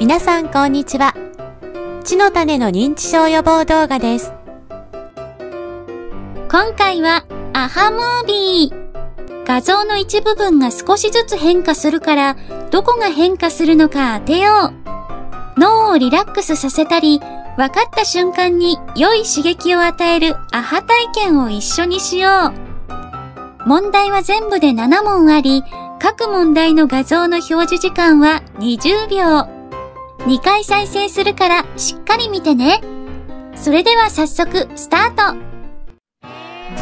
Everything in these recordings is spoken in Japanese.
皆さんこんにちは。血の種の認知症予防動画です。今回は、アハムービー。画像の一部分が少しずつ変化するから、どこが変化するのか当てよう。脳をリラックスさせたり、分かった瞬間に良い刺激を与えるアハ体験を一緒にしよう。問題は全部で7問あり、各問題の画像の表示時間は20秒。2回再生するからしっかり見てね。それでは早速スタート。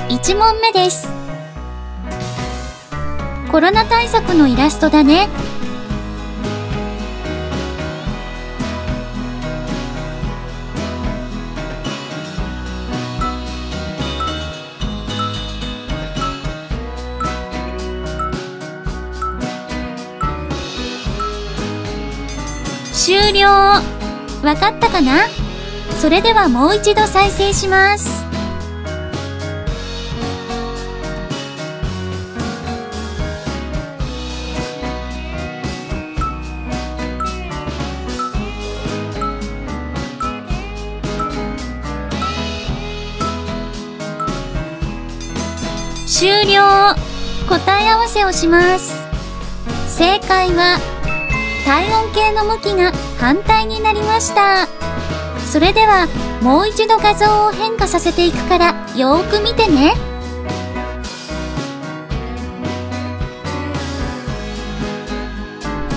1問目です。コロナ対策のイラストだね。終了。わかったかな？それではもう一度再生します。終了答え合わせをします正解は体温計の向きが反対になりました。それではもう一度画像を変化させていくからよーく見てね。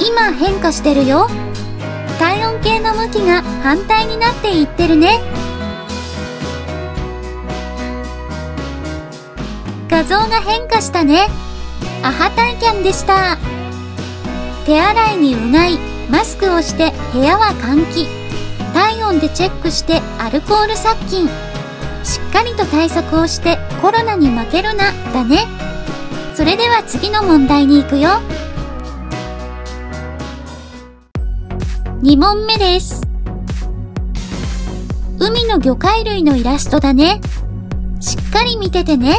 今変化してるよ。体温計の向きが反対になっていってるね。画像が変化したね。アハ体験でした。手洗いにうがいマスクをして部屋は換気。体温でチェックしてアルコール殺菌。しっかりと対策をしてコロナに負けるなだね。それでは次の問題に行くよ。2問目です。海の魚介類のイラストだね。しっかり見ててね。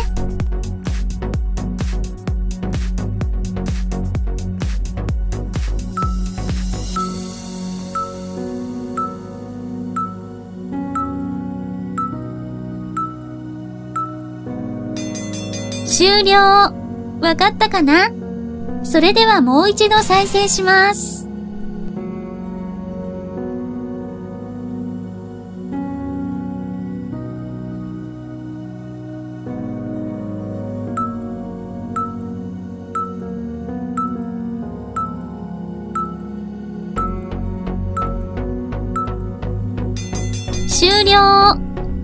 終了わかったかな？それではもう一度再生します。終了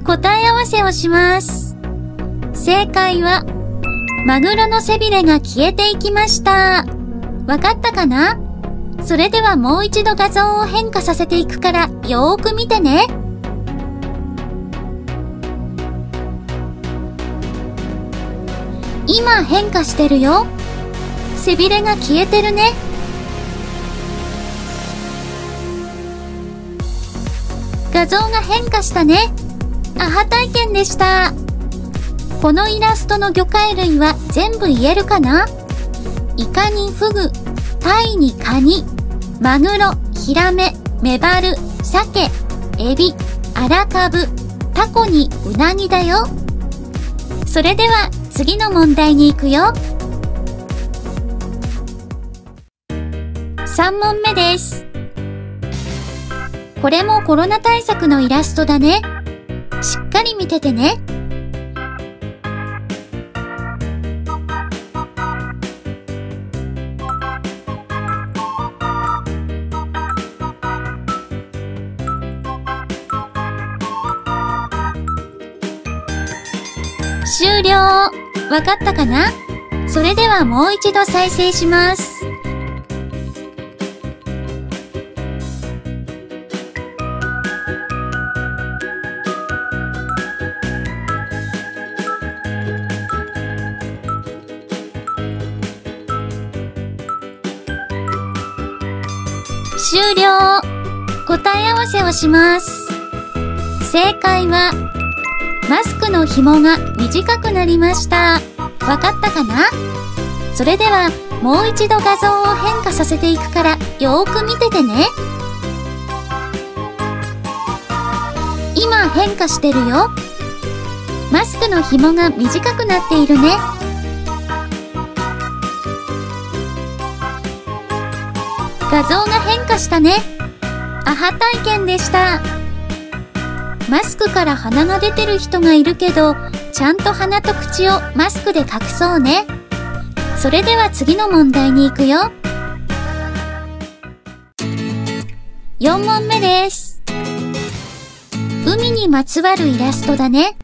答え合わせをします。正解はマグロの背びれが消えていきました。わかったかな？それではもう一度画像を変化させていくからよーく見てね。今変化してるよ。背びれが消えてるね。画像が変化したね。アハ体験でした。このイラストの魚介類は全部言えるかな？イカにフグ、タイにカニ、マグロ、ヒラメ、メバル、サケ、エビ、アラカブ、タコにウナギだよ。それでは次の問題に行くよ。3問目です。これもコロナ対策のイラストだね。しっかり見ててね。終了わかったかな？それではもう一度再生します。終了答え合わせをします。正解はマスクの紐が短くなりました。わかったかな？それではもう一度画像を変化させていくからよーく見ててね。今変化してるよ。マスクの紐が短くなっているね。画像が変化したね。アハ体験でした。マスクから鼻が出てる人がいるけど、ちゃんと鼻と口をマスクで隠そうね。それでは次の問題に行くよ。4問目です。海にまつわるイラストだね。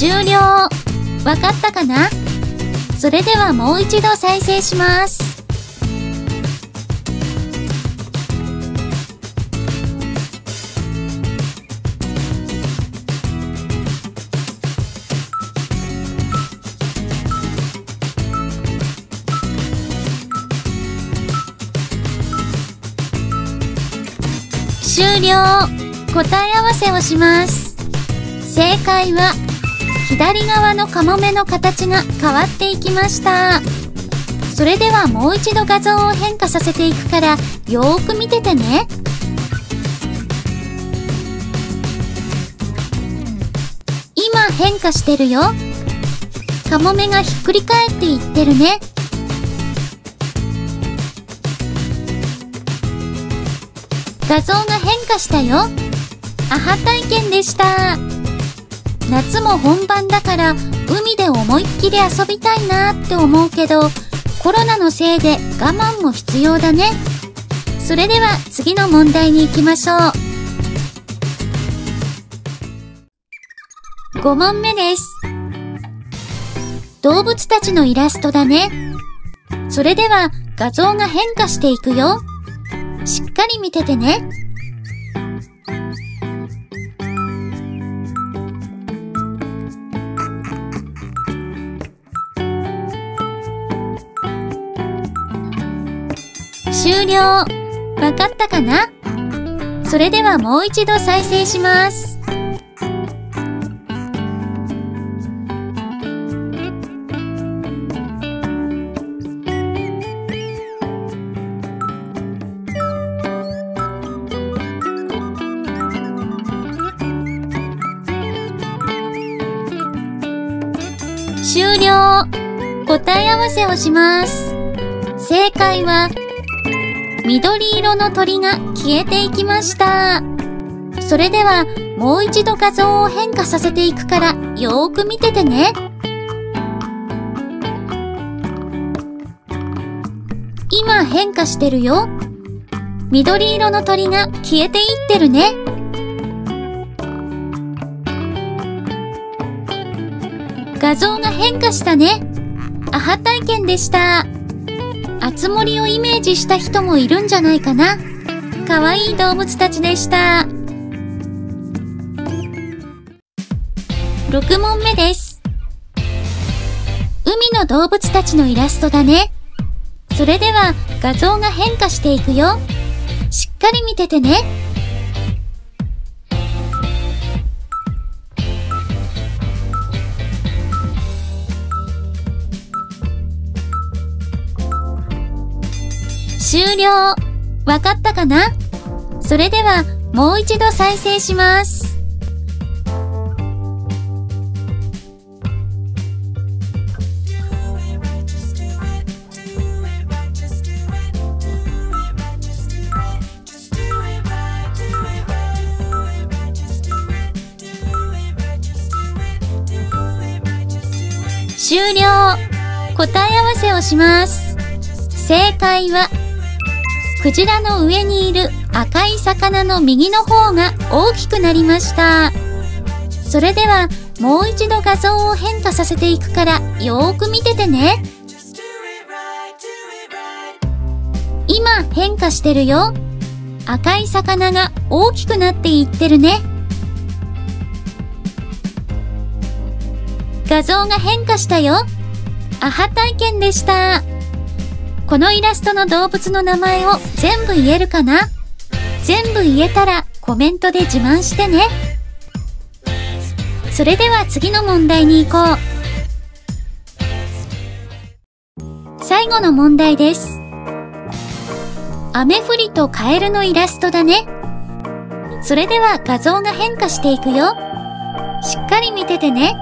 終了。わかったかな？それではもう一度再生します。終了。答え合わせをします。正解は左側のカモメの形が変わっていきました。それではもう一度画像を変化させていくからよーく見ててね。今変化してるよ。カモメがひっくり返っていってるね。画像が変化したよ。アハ体験でした。夏も本番だから海で思いっきり遊びたいなって思うけどコロナのせいで我慢も必要だね。それでは次の問題に行きましょう。5問目です。動物たちのイラストだね。それでは画像が変化していくよ。しっかり見ててね。終了わかったかな？それではもう一度再生します。終了答え合わせをします。正解は緑色の鳥が消えていきました。それではもう一度画像を変化させていくからよーく見ててね。今変化してるよ。緑色の鳥が消えていってるね。画像が変化したね。アハ体験でした。あつ森をイメージした人もいるんじゃないかな。かわいい動物たちでした。6問目です。海の動物たちのイラストだね。それでは画像が変化していくよ。しっかり見ててね。終了わかったかな？それではもう一度再生します。終了答え合わせをします。正解はクジラの上にいる赤い魚の右の方が大きくなりました。それではもう一度画像を変化させていくからよーく見ててね。今変化してるよ。赤い魚が大きくなっていってるね。画像が変化したよ。アハ体験でした。このイラストの動物の名前を全部言えるかな？全部言えたらコメントで自慢してね。それでは次の問題に行こう。最後の問題です。雨降りとカエルのイラストだね。それでは画像が変化していくよ。しっかり見ててね。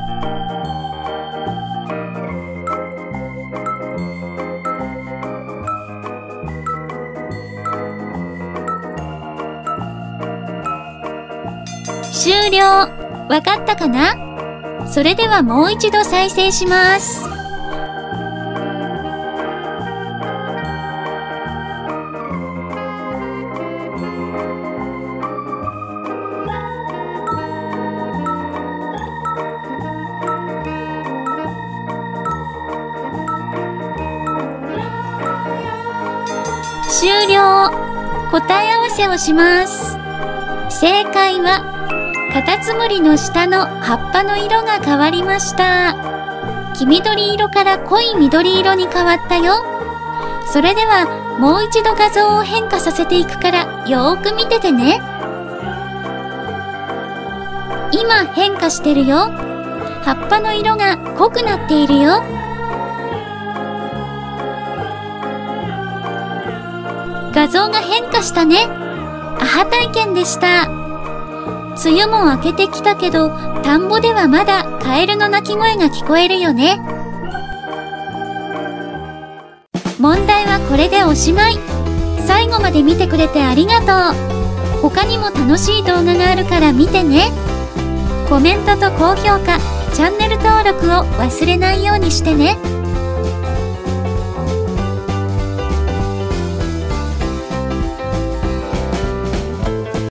終了わかったかな？それではもう一度再生します。終了答え合わせをします。正解はカタツムリの下の葉っぱの色が変わりました。黄緑色から濃い緑色に変わったよ。それではもう一度画像を変化させていくからよーく見ててね。今変化してるよ。葉っぱの色が濃くなっているよ。画像が変化したね。アハ体験でした。梅雨も明けてきたけど、田んぼではまだカエルの鳴き声が聞こえるよね。問題はこれでおしまい。最後まで見てくれてありがとう。他にも楽しい動画があるから見てね。コメントと高評価、チャンネル登録を忘れないようにしてね。